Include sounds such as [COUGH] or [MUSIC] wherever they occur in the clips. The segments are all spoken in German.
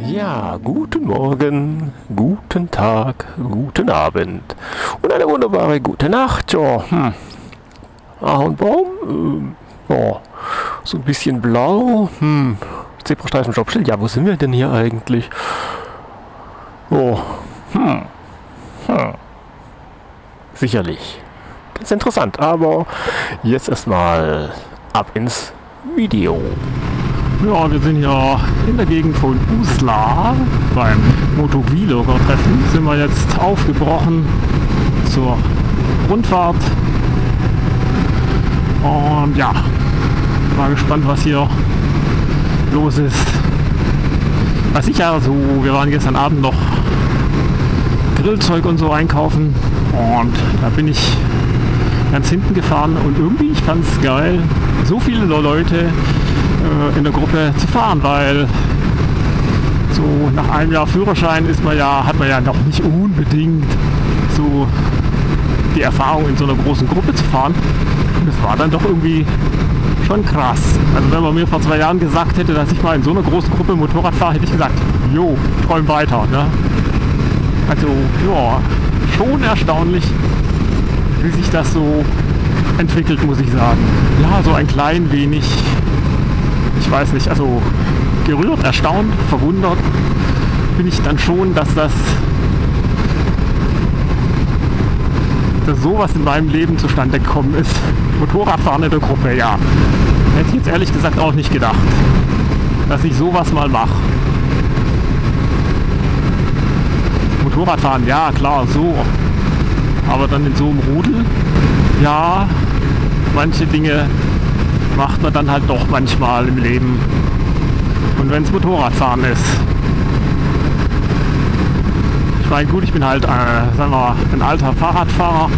Ja, guten Morgen, guten Tag, guten Abend und eine wunderbare gute Nacht. Ja, hm. Ahornbaum, ähm, ja, so ein bisschen blau. Hm. Zebrastreifen, Stoppschild. Ja, wo sind wir denn hier eigentlich? Oh, hm. hm. Sicherlich. Ganz interessant, aber jetzt erstmal ab ins Video. Ja, wir sind ja in der Gegend von Uslar beim Motovloger-Treffen. Sind wir jetzt aufgebrochen zur Rundfahrt. Und ja, mal gespannt, was hier los ist. Was ich ja so, wir waren gestern Abend noch Grillzeug und so einkaufen und da bin ich ganz hinten gefahren und irgendwie, ich fand es geil, so viele Leute äh, in der Gruppe zu fahren, weil so nach einem Jahr Führerschein ist man ja, hat man ja noch nicht unbedingt so die Erfahrung in so einer großen Gruppe zu fahren. Und das war dann doch irgendwie schon krass. Also wenn man mir vor zwei Jahren gesagt hätte, dass ich mal in so einer großen Gruppe Motorrad fahre, hätte ich gesagt, jo, träum weiter. Ne? Also ja, schon erstaunlich, wie sich das so entwickelt, muss ich sagen. Ja, so ein klein wenig ich weiß nicht, also gerührt, erstaunt, verwundert bin ich dann schon, dass das dass sowas in meinem Leben zustande gekommen ist. Motorradfahren in der Gruppe, ja. Hätte ich jetzt ehrlich gesagt auch nicht gedacht, dass ich sowas mal mache. Motorradfahren, ja klar, so. Aber dann in so einem Rudel, ja, manche Dinge macht man dann halt doch manchmal im Leben. Und wenn es Motorradfahren ist. Ich meine, gut, ich bin halt, äh, sagen wir, ein alter Fahrradfahrer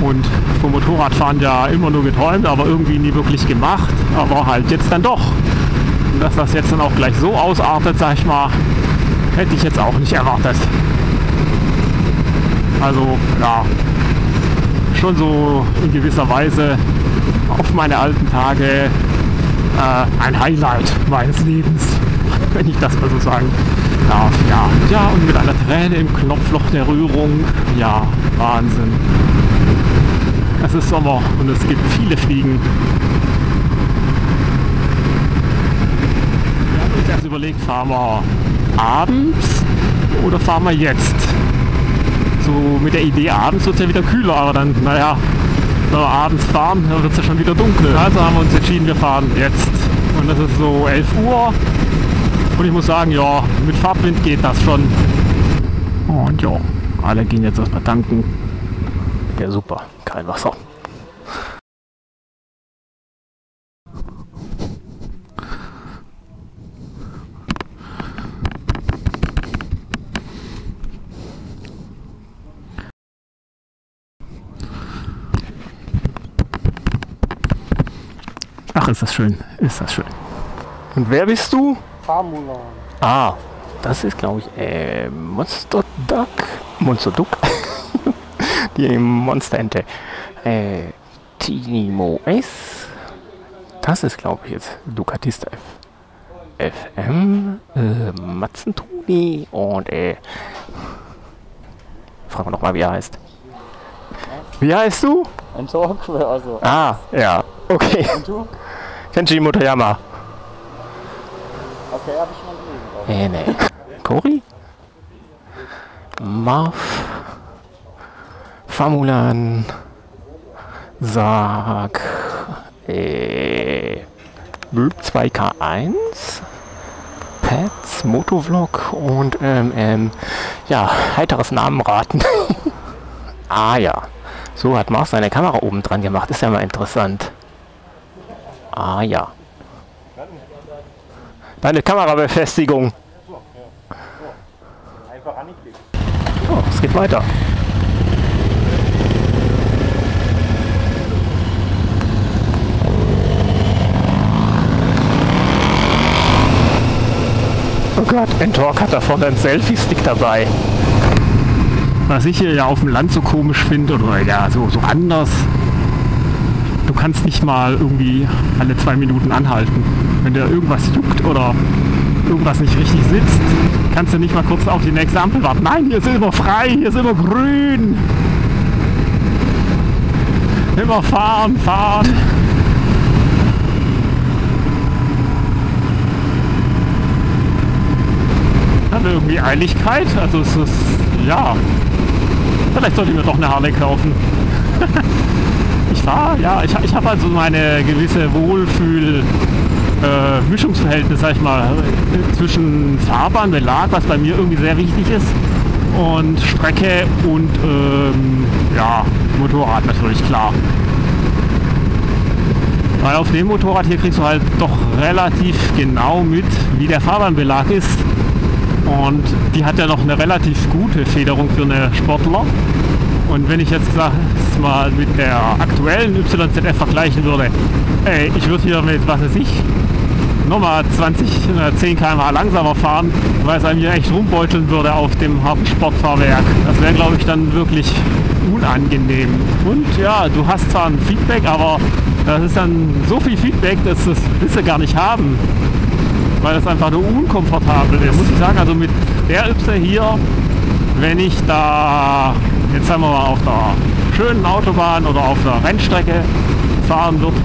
und vom Motorradfahren ja immer nur geträumt, aber irgendwie nie wirklich gemacht. Aber halt jetzt dann doch. Und dass das jetzt dann auch gleich so ausartet, sag ich mal, hätte ich jetzt auch nicht erwartet. Also, ja, schon so in gewisser Weise auf meine alten Tage äh, ein Highlight meines Lebens, [LAUGHS] wenn ich das mal so sagen darf. Ja, ja, und mit einer Träne im Knopfloch der Rührung. Ja, Wahnsinn. Es ist Sommer und es gibt viele Fliegen. Wir haben uns erst überlegt, fahren wir abends oder fahren wir jetzt? So mit der Idee, abends wird es ja wieder kühler, aber dann, naja, wenn wir abends fahren, dann wird es ja schon wieder dunkel. Also haben wir uns entschieden, wir fahren jetzt. Und das ist so 11 Uhr. Und ich muss sagen, ja, mit Fahrtwind geht das schon. Und ja, alle gehen jetzt erstmal tanken. Ja, super. Kein Wasser. Ach, ist das schön. Ist das schön. Und wer bist du? Famulan. Ah, das ist glaube ich äh, Monster Duck. Monster Duck. [LAUGHS] Die Monsterente. Äh, Tinimo S. Das ist glaube ich jetzt Ducatista F. FM. Äh, Matzentoni und äh. Fragen wir noch mal, wie er heißt. Wie heißt du? Ein Talk, also. Ah, ja. Okay. Und du? Kenji Motoyama. Okay, habe ich schon mal gelesen. Nee, nee. Cory? Marv? Famulan? Sag. Äh. Böb 2K1? Pets, Motovlog und ähm, ähm, ja, heiteres Namenraten. [LAUGHS] ah ja. So hat Mars seine Kamera oben dran gemacht. Ist ja mal interessant. Ah ja. Deine Kamerabefestigung. Einfach. Oh, es geht weiter. Oh Gott, Entork hat da vorne einen Selfie-Stick dabei. Was ich hier ja auf dem Land so komisch finde oder ja so, so anders, du kannst nicht mal irgendwie alle zwei Minuten anhalten. Wenn dir irgendwas juckt oder irgendwas nicht richtig sitzt, kannst du nicht mal kurz auf die nächste Ampel warten. Nein, hier ist immer frei, hier ist immer grün. Immer fahren, fahren. Wir irgendwie Eiligkeit? Also es ist, ja, vielleicht sollte ich mir doch eine Harley kaufen. [LAUGHS] ich fahre, ja, ich, ich habe also meine gewisse Wohlfühl äh, Mischungsverhältnis, sag ich mal, zwischen Fahrbahn, Belag, was bei mir irgendwie sehr wichtig ist, und Strecke und ähm, ja, Motorrad natürlich, klar. Weil auf dem Motorrad hier kriegst du halt doch relativ genau mit, wie der Fahrbahnbelag ist. Und die hat ja noch eine relativ gute Federung für eine Sportler. Und wenn ich jetzt sag, mal mit der aktuellen YZF vergleichen würde, ey, ich würde hier mit, was weiß ich, nochmal 20, 10 km langsamer fahren, weil es einem hier echt rumbeuteln würde auf dem harten Sportfahrwerk. Das wäre, glaube ich, dann wirklich unangenehm. Und ja, du hast zwar ein Feedback, aber das ist dann so viel Feedback, dass das willst du gar nicht haben. Weil das einfach nur unkomfortabel ist. Muss ich sagen, also mit der Ypse hier, wenn ich da, jetzt sagen wir mal, auf der schönen Autobahn oder auf der Rennstrecke fahren würde,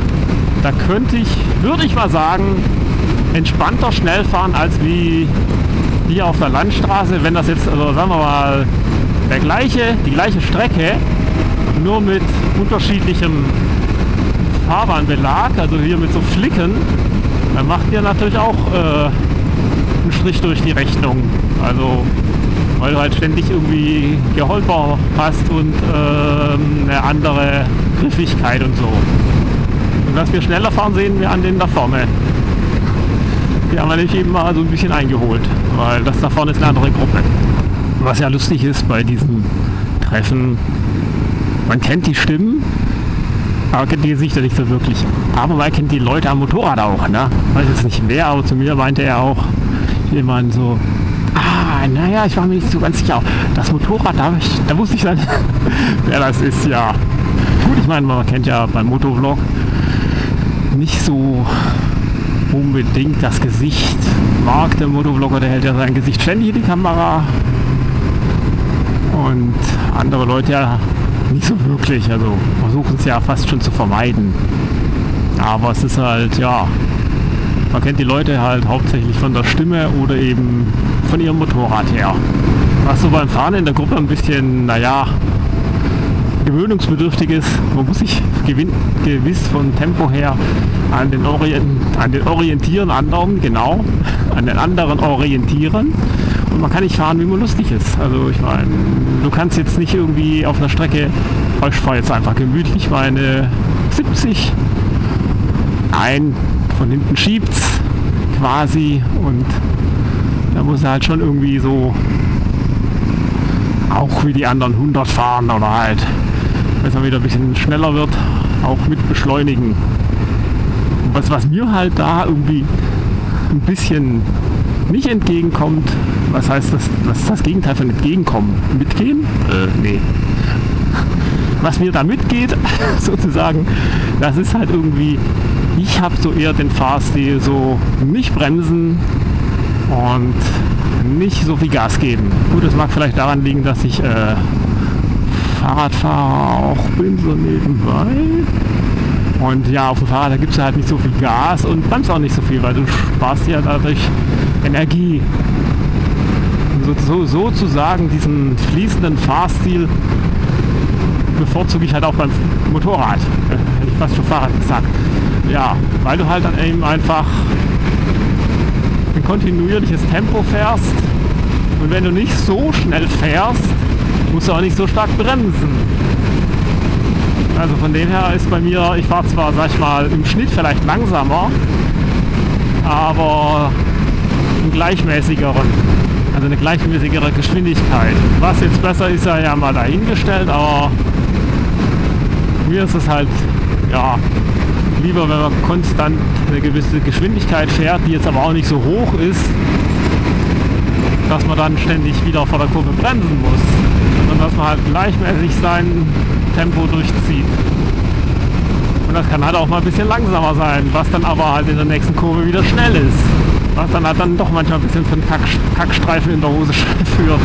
da könnte ich, würde ich mal sagen, entspannter schnell fahren als wie hier auf der Landstraße, wenn das jetzt, also sagen wir mal, der gleiche, die gleiche Strecke, nur mit unterschiedlichem Fahrbahnbelag, also hier mit so Flicken, dann macht ihr natürlich auch äh, einen Strich durch die Rechnung. Also weil du halt ständig irgendwie Geholper hast und äh, eine andere Griffigkeit und so. Und dass wir schneller fahren, sehen wir an den da vorne. Die haben wir nämlich eben mal so ein bisschen eingeholt, weil das da vorne ist eine andere Gruppe. Was ja lustig ist bei diesen Treffen, man kennt die Stimmen, aber kennt die Gesichter nicht so wirklich. Aber man kennt die Leute am Motorrad auch, ne? Weiß jetzt nicht wer, aber zu mir meinte er auch jemand so, ah, naja, ich war mir nicht so ganz sicher. Das Motorrad, da, ich, da wusste ich dann, [LAUGHS] wer das ist, ja. Gut, ich meine, man kennt ja beim Motovlog nicht so unbedingt das Gesicht. Marc, der Motovlogger, der hält ja sein Gesicht ständig in die Kamera. Und andere Leute ja nicht so wirklich. Also versuchen es ja fast schon zu vermeiden. Aber es ist halt, ja, man kennt die Leute halt hauptsächlich von der Stimme oder eben von ihrem Motorrad her. Was so beim Fahren in der Gruppe ein bisschen, naja, gewöhnungsbedürftig ist. Man muss sich gewiss von Tempo her an den, Orient, an den Orientieren anderen, genau, [LAUGHS] an den anderen orientieren. Und man kann nicht fahren, wie man lustig ist. Also ich meine, du kannst jetzt nicht irgendwie auf einer Strecke, ich fahre jetzt einfach gemütlich meine 70 ein, von hinten schiebt quasi und da muss er halt schon irgendwie so auch wie die anderen 100 fahren oder halt wenn es wieder ein bisschen schneller wird, auch mit beschleunigen. Und was, was mir halt da irgendwie ein bisschen nicht entgegenkommt, was heißt das, was ist das Gegenteil von entgegenkommen? Mitgehen? Äh, nee. Was mir da mitgeht, [LAUGHS] sozusagen, das ist halt irgendwie, ich habe so eher den Fahrstil so nicht bremsen und nicht so viel Gas geben. Gut, es mag vielleicht daran liegen, dass ich äh, Fahrradfahrer auch bin, so nebenbei. Und ja, auf dem Fahrrad, da gibt es halt nicht so viel Gas und bremst auch nicht so viel, weil du sparst ja dadurch Energie. So, so, sozusagen diesen fließenden Fahrstil bevorzuge ich halt auch beim Motorrad. Hätte ich fast schon Fahrrad gesagt. Ja, weil du halt dann eben einfach ein kontinuierliches Tempo fährst und wenn du nicht so schnell fährst, musst du auch nicht so stark bremsen. Also von dem her ist bei mir, ich fahre zwar, sag ich mal, im Schnitt vielleicht langsamer, aber einen gleichmäßigeren. Also eine gleichmäßigere Geschwindigkeit. Was jetzt besser ist, ja mal dahingestellt, aber mir ist es halt, ja, lieber, wenn man konstant eine gewisse Geschwindigkeit fährt, die jetzt aber auch nicht so hoch ist, dass man dann ständig wieder vor der Kurve bremsen muss sondern dass man halt gleichmäßig sein Tempo durchzieht. Und das kann halt auch mal ein bisschen langsamer sein, was dann aber halt in der nächsten Kurve wieder schnell ist. Was dann halt dann doch manchmal ein bisschen für einen Kack, Kackstreifen in der Hose [LAUGHS] führt.